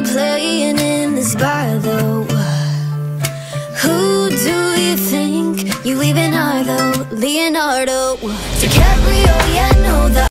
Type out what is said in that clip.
you playing in this bar though Who do you think you even are though? Leonardo DiCaprio,